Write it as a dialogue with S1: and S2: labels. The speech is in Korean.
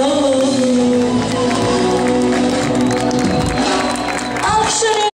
S1: 너무